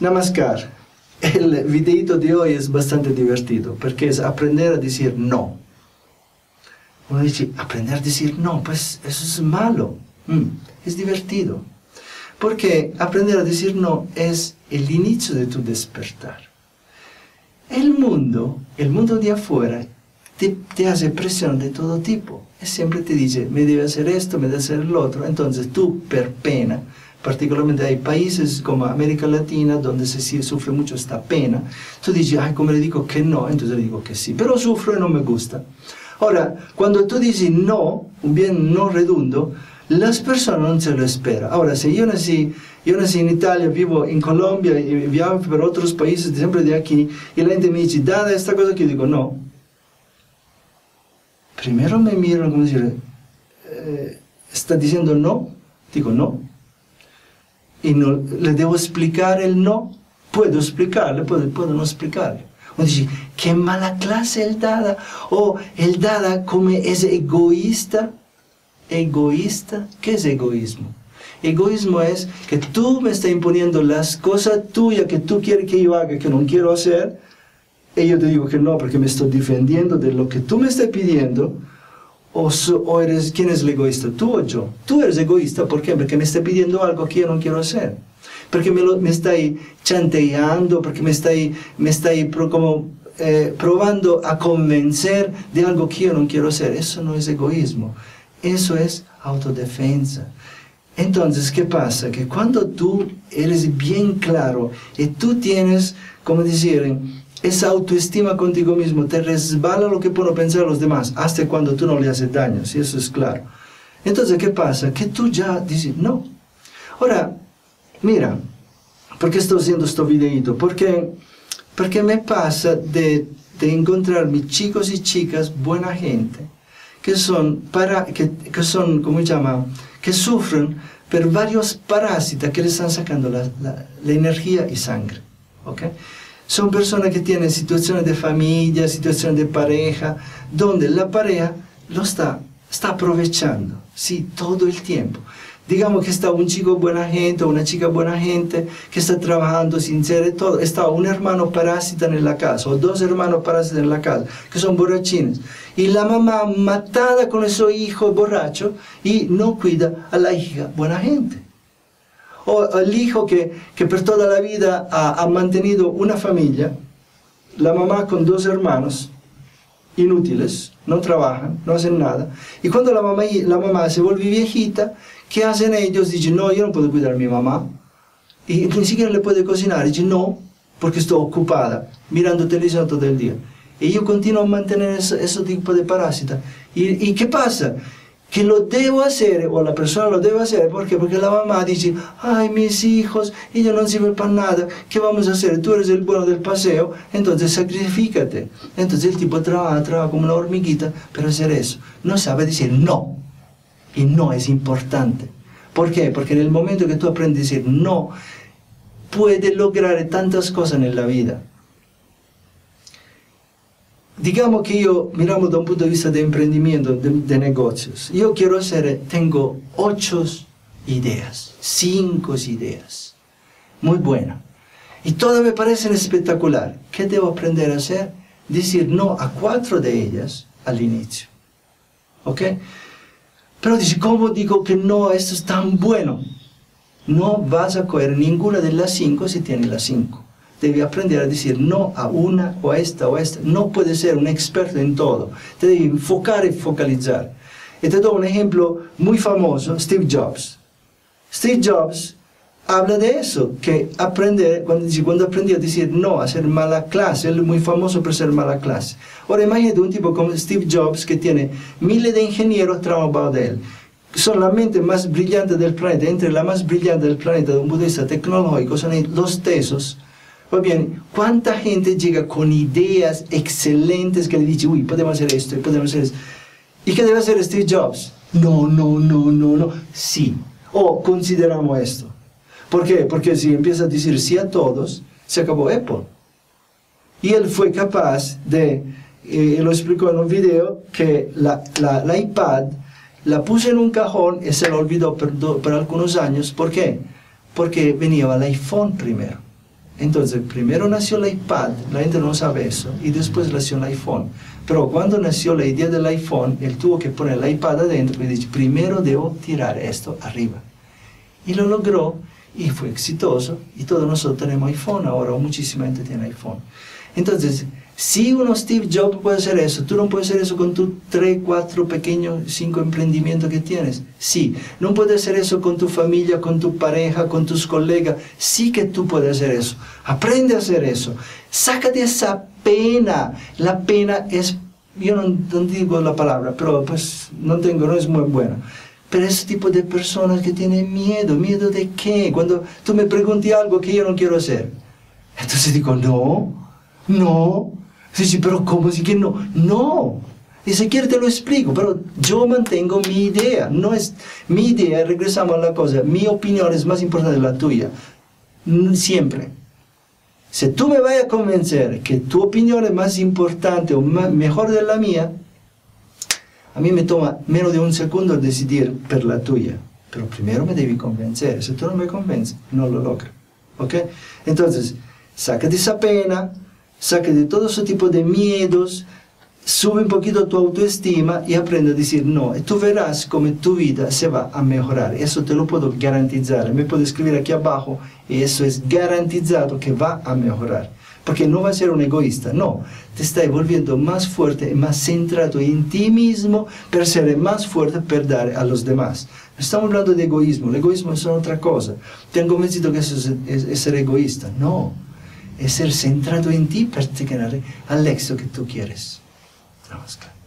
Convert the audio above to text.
Namaskar. El videito de hoy es bastante divertido porque es aprender a decir no. Uno dice, aprender a decir no, pues eso es malo. Mm, es divertido. Porque aprender a decir no es el inicio de tu despertar. El mundo, el mundo de afuera, te, te hace presión de todo tipo. Y siempre te dice, me debe hacer esto, me debe hacer lo otro. Entonces tú, per pena, particularmente hay países como América Latina donde se sufre mucho esta pena, tú dices, ay, ¿cómo le digo que no? Entonces le digo que sí, pero sufro y no me gusta. Ahora, cuando tú dices no, bien no redondo, las personas no se lo esperan. Ahora, si yo nací, yo nací en Italia, vivo en Colombia y viajo por otros países, siempre de aquí, y la gente me dice, dada esta cosa que digo, no. Primero me miran como decir, eh, ¿está diciendo no? Digo, no y no, le debo explicar el no, puedo explicarle, puedo, puedo no explicarle. Uno dice, qué mala clase el Dada, o el Dada como es egoísta. Egoísta, ¿qué es egoísmo? Egoísmo es que tú me estás imponiendo las cosas tuyas que tú quieres que yo haga, que no quiero hacer, y yo te digo que no, porque me estoy defendiendo de lo que tú me estás pidiendo, o, eres, ¿quién es el egoísta? ¿Tú o yo? Tú eres egoísta, ¿por qué? Porque me está pidiendo algo que yo no quiero hacer. Porque me, lo, me está chanteando, porque me está como, eh, probando a convencer de algo que yo no quiero hacer. Eso no es egoísmo, eso es autodefensa. Entonces, ¿qué pasa? Que cuando tú eres bien claro y tú tienes, como decir, esa autoestima contigo mismo te resbala lo que pueden pensar los demás, hasta cuando tú no le haces daño, si eso es claro. Entonces, ¿qué pasa? Que tú ya dices, no. Ahora, mira, ¿por qué estoy haciendo este videito? Porque, porque me pasa de, de encontrar mis chicos y chicas, buena gente, que son, para, que, que son, ¿cómo se llama? Que sufren por varios parásitos que le están sacando la, la, la energía y sangre. ¿ok? son personas que tienen situaciones de familia, situaciones de pareja, donde la pareja lo está, está aprovechando, sí, todo el tiempo. Digamos que está un chico buena gente o una chica buena gente que está trabajando sin ser todo. Está un hermano parásita en la casa o dos hermanos parásitas en la casa que son borrachines. Y la mamá matada con su hijo borracho y no cuida a la hija buena gente o el hijo que, que por toda la vida ha, ha, mantenido una familia, la mamá con dos hermanos inútiles, no trabajan, no hacen nada, y cuando la mamá, la mamá se vuelve viejita, ¿qué hacen ellos? Dicen, no, yo no puedo cuidar a mi mamá, y ni siquiera le puede cocinar, dicen, no, porque estoy ocupada, mirando televisión todo el día. Y yo continúo a mantener ese, tipo de parásita. ¿Y, ¿Y qué pasa? que lo debo hacer, o la persona lo debe hacer, ¿por qué? Porque la mamá dice, ay, mis hijos, ellos no sirven para nada, ¿qué vamos a hacer? Tú eres el bueno del paseo, entonces sacrifícate. Entonces el tipo trabaja, trabaja como una hormiguita para hacer eso. No sabe decir no. Y no es importante. ¿Por qué? Porque en el momento que tú aprendes a decir no, puedes lograr tantas cosas en la vida digamos que yo, miramos de un punto de vista de emprendimiento, de, negocios, yo quiero hacer, tengo ocho ideas, cinco ideas, muy buenas, y todas me parecen espectacular. ¿Qué debo aprender a hacer? Decir no a cuatro de ellas al inicio. ¿Ok? Pero dice, ¿cómo digo que no, esto es tan bueno? No vas a coger ninguna de las cinco si tienes las cinco debe aprender a decir no a una o a esta o a esta. No puede ser un experto en todo. Te debe enfocar y focalizar. Y te doy un ejemplo muy famoso, Steve Jobs. Steve Jobs habla de eso, que aprender, cuando, cuando aprendió a decir no, a ser mala clase, él es muy famoso por ser mala clase. Ahora imagínate un tipo como Steve Jobs que tiene miles de ingenieros trabajando de él. Son la mente más brillante del planeta, entre la más brillante del planeta de un vista tecnológico, son los tesos pues bien, ¿cuánta gente llega con ideas excelentes que le dice, uy, podemos hacer esto, podemos hacer esto? ¿Y qué debe hacer Steve Jobs? No, no, no, no, no. Sí. O consideramos esto. ¿Por qué? Porque si empieza a decir sí a todos, se acabó Apple. Y él fue capaz de, eh, lo explicó en un video, que la, la, iPad la puse en un cajón y se lo olvidó por, por algunos años. ¿Por qué? Porque venía el iPhone primero. Entonces, primero nació el iPad, la gente no sabe eso, y después nació el iPhone. Pero cuando nació la idea del iPhone, él tuvo que poner el iPad adentro y dice, primero debo tirar esto arriba. Y lo logró y fue exitoso, y todos nosotros tenemos iPhone ahora, o muchísima gente tiene iPhone. Entonces, si uno Steve Jobs puede hacer eso, tú no puedes hacer eso con tus 3, 4 pequeños, 5 emprendimientos que tienes. Sí, no puedes hacer eso con tu familia, con tu pareja, con tus colegas. Sí que tú puedes hacer eso. Aprende a hacer eso. Sácate esa pena. La pena es, yo no, digo la palabra, pero pues no tengo, no es muy buena. Pero ese tipo de personas que tienen miedo, ¿miedo de qué? Cuando tú me preguntas algo que yo no quiero hacer. Entonces digo, no, no. Dice, pero ¿cómo si que no? No. Y si quieres te lo explico, pero yo mantengo mi idea. No es mi idea, regresamos a la cosa, mi opinión es más importante que la tuya. Siempre. Si tú me vas a convencer que tu opinión es más importante o mejor de la mía, a mí me toma menos de un segundo decidir por la tuya. Pero primero me debes convencer. Si tú no me convences, no lo logro. ¿Ok? Entonces, sácate esa pena, de todo ese tipo de miedos, sube un poquito tu autoestima y aprende a decir no. Y tú verás cómo tu vida se va a mejorar. Eso te lo puedo garantizar. Me puedo escribir aquí abajo y eso es garantizado que va a mejorar. Porque no va a ser un egoísta, no. Te estás volviendo más fuerte más centrado en ti mismo para ser más fuerte para dar a los demás. estamos hablando de egoísmo. El egoísmo es otra cosa. Te han convencido que eso es ser egoísta. No es ser centrado en ti para llegar al éxito que tú quieres. Namaskar.